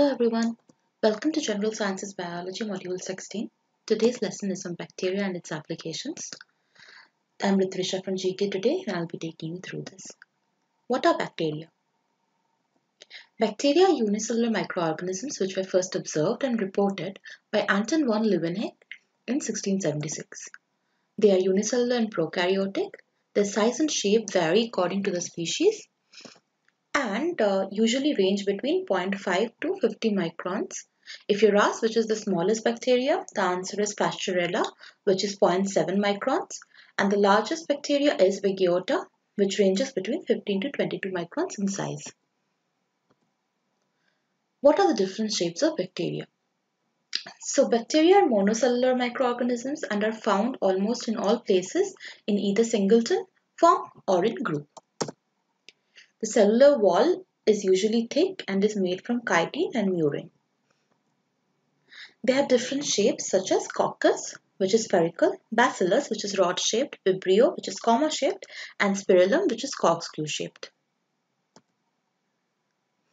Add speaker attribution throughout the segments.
Speaker 1: Hello everyone, welcome to General Sciences Biology Module 16. Today's lesson is on bacteria and its applications. I'm Ritvisha from GK today and I'll be taking you through this. What are bacteria? Bacteria are unicellular microorganisms which were first observed and reported by Anton von Leeuwenhoek in 1676. They are unicellular and prokaryotic. Their size and shape vary according to the species and uh, usually range between 0.5 to 50 microns. If you're asked which is the smallest bacteria, the answer is Pasteurella, which is 0.7 microns, and the largest bacteria is Beggiatoa, which ranges between 15 to 22 microns in size. What are the different shapes of bacteria? So bacteria are monocellular microorganisms and are found almost in all places in either singleton form or in group. The cellular wall is usually thick and is made from chitin and murein. They have different shapes such as coccus, which is spherical, bacillus, which is rod-shaped, vibrio, which is comma-shaped, and spirillum, which is corkscrew-shaped.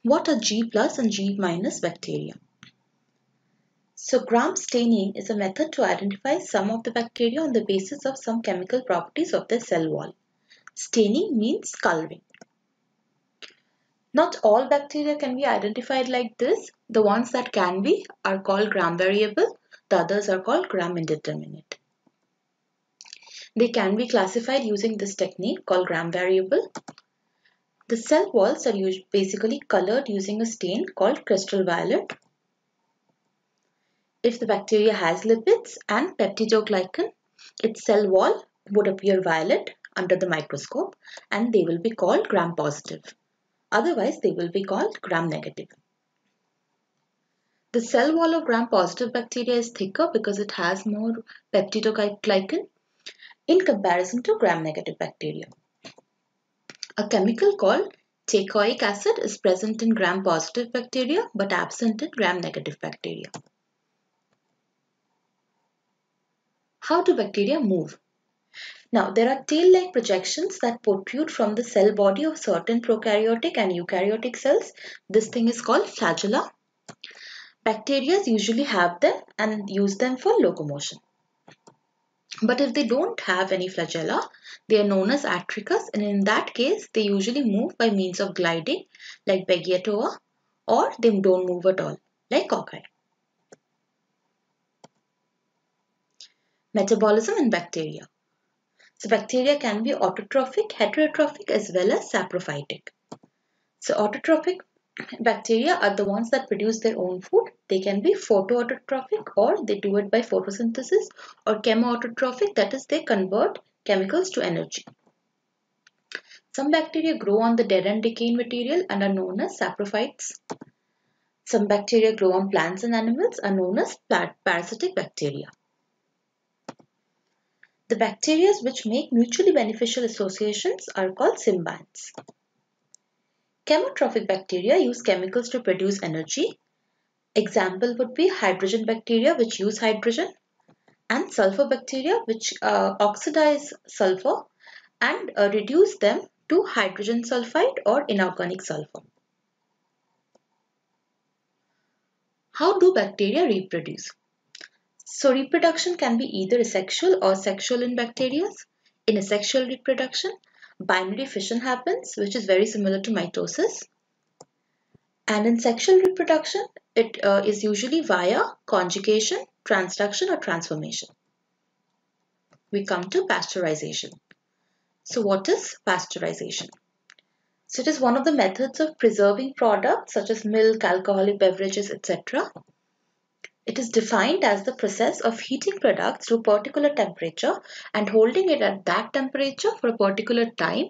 Speaker 1: What are G plus and G minus bacteria? So gram staining is a method to identify some of the bacteria on the basis of some chemical properties of their cell wall. Staining means coloring. Not all bacteria can be identified like this. The ones that can be are called gram variable. The others are called gram indeterminate. They can be classified using this technique called gram variable. The cell walls are basically colored using a stain called crystal violet. If the bacteria has lipids and peptidoglycan, its cell wall would appear violet under the microscope and they will be called gram positive. Otherwise, they will be called gram-negative. The cell wall of gram-positive bacteria is thicker because it has more peptidoglycan in comparison to gram-negative bacteria. A chemical called teichoic acid is present in gram-positive bacteria but absent in gram-negative bacteria. How do bacteria move? Now, there are tail-like projections that protrude from the cell body of certain prokaryotic and eukaryotic cells. This thing is called flagella. Bacteria usually have them and use them for locomotion. But if they don't have any flagella, they are known as atrichous and in that case, they usually move by means of gliding like Beggiatoa or they don't move at all like cocci. Metabolism in bacteria. So bacteria can be autotrophic, heterotrophic as well as saprophytic. So autotrophic bacteria are the ones that produce their own food. They can be photoautotrophic or they do it by photosynthesis or chemoautotrophic that is they convert chemicals to energy. Some bacteria grow on the dead and decaying material and are known as saprophytes. Some bacteria grow on plants and animals are known as parasitic bacteria. The bacteria which make mutually beneficial associations are called symbionts. Chemotrophic bacteria use chemicals to produce energy. Example would be hydrogen bacteria which use hydrogen and sulfur bacteria which uh, oxidize sulfur and uh, reduce them to hydrogen sulfide or inorganic sulfur. How do bacteria reproduce? So reproduction can be either asexual or sexual in bacteria. In asexual reproduction, binary fission happens, which is very similar to mitosis. And in sexual reproduction, it uh, is usually via conjugation, transduction or transformation. We come to pasteurization. So what is pasteurization? So it is one of the methods of preserving products such as milk, alcoholic beverages, etc. It is defined as the process of heating products to a particular temperature and holding it at that temperature for a particular time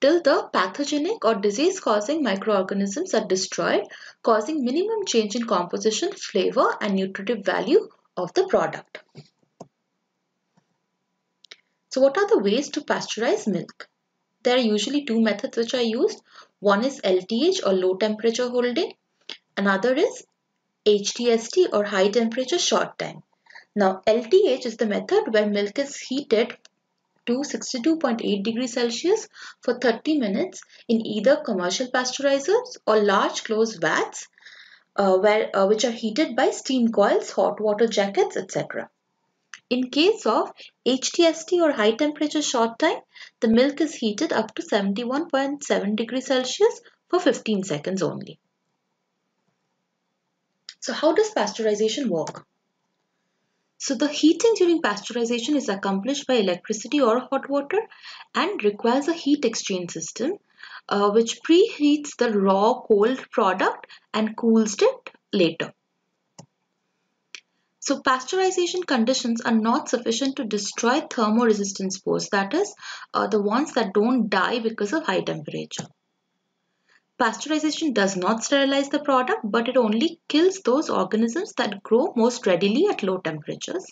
Speaker 1: till the pathogenic or disease-causing microorganisms are destroyed, causing minimum change in composition, flavor and nutritive value of the product. So what are the ways to pasteurize milk? There are usually two methods which are used. One is LTH or low temperature holding. Another is HTST or high temperature short time. Now LTH is the method where milk is heated to 62.8 degrees Celsius for 30 minutes in either commercial pasteurizers or large closed vats uh, where, uh, which are heated by steam coils, hot water jackets, etc. In case of HTST or high temperature short time, the milk is heated up to 71.7 degrees Celsius for 15 seconds only. So how does pasteurization work? So the heating during pasteurization is accomplished by electricity or hot water and requires a heat exchange system uh, which preheats the raw cold product and cools it later. So pasteurization conditions are not sufficient to destroy thermoresistant spores, that is, uh, the ones that don't die because of high temperature. Pasteurization does not sterilize the product, but it only kills those organisms that grow most readily at low temperatures.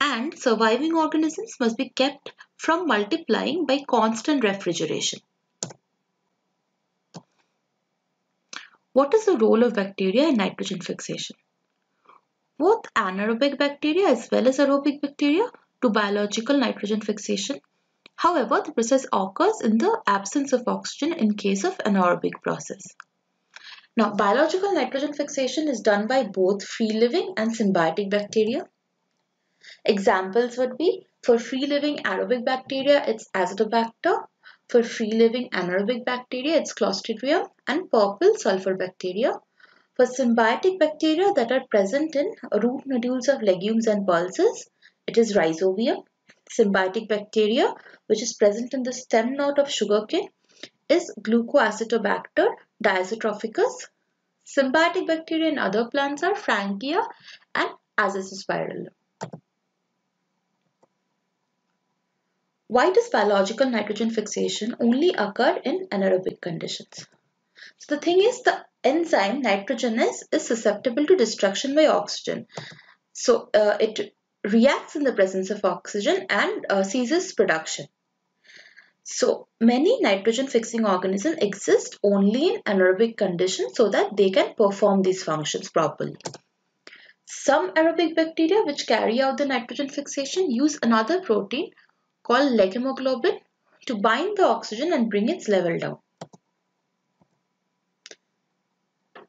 Speaker 1: And surviving organisms must be kept from multiplying by constant refrigeration. What is the role of bacteria in nitrogen fixation? Both anaerobic bacteria as well as aerobic bacteria do biological nitrogen fixation However, the process occurs in the absence of oxygen in case of anaerobic process. Now, biological nitrogen fixation is done by both free-living and symbiotic bacteria. Examples would be for free-living aerobic bacteria, it's Azotobacter. For free-living anaerobic bacteria, it's Clostridium and purple sulfur bacteria. For symbiotic bacteria that are present in root nodules of legumes and pulses, it is Rhizobium symbiotic bacteria which is present in the stem node of sugarcane is Gluconacetobacter diazotrophicus. Symbiotic bacteria in other plants are Frankia and Azospirillum. Why does biological nitrogen fixation only occur in anaerobic conditions? So the thing is the enzyme nitrogenase is susceptible to destruction by oxygen. So uh, it reacts in the presence of oxygen and uh, ceases production. So many nitrogen fixing organisms exist only in anaerobic conditions so that they can perform these functions properly. Some aerobic bacteria which carry out the nitrogen fixation use another protein called leghemoglobin to bind the oxygen and bring its level down.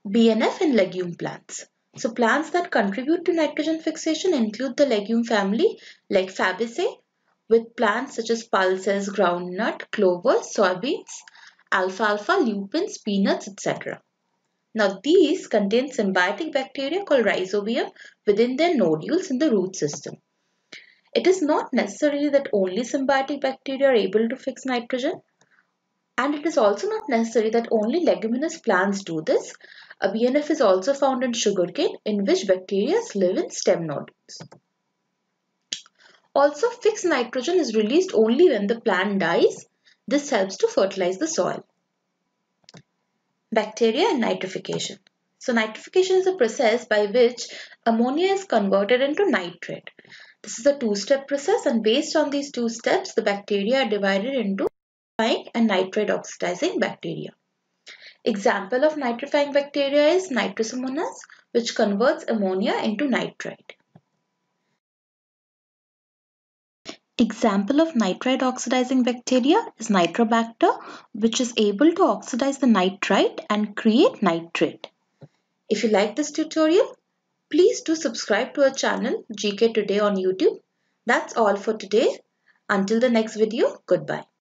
Speaker 1: BNF in legume plants. So plants that contribute to nitrogen fixation include the legume family like Fabaceae with plants such as pulses, groundnut, clover, soybeans, alfalfa, lupins, peanuts, etc. Now these contain symbiotic bacteria called rhizobium within their nodules in the root system. It is not necessary that only symbiotic bacteria are able to fix nitrogen and it is also not necessary that only leguminous plants do this a BNF is also found in sugarcane in which bacteria live in stem nodules. Also, fixed nitrogen is released only when the plant dies. This helps to fertilize the soil. Bacteria and nitrification. So nitrification is a process by which ammonia is converted into nitrate. This is a two-step process and based on these two steps, the bacteria are divided into and nitrate oxidizing bacteria. Example of nitrifying bacteria is Nitrosomonas, which converts ammonia into nitrite. Example of nitrite oxidizing bacteria is Nitrobacter, which is able to oxidize the nitrite and create nitrate. If you like this tutorial, please do subscribe to our channel GK Today on YouTube. That's all for today. Until the next video, goodbye.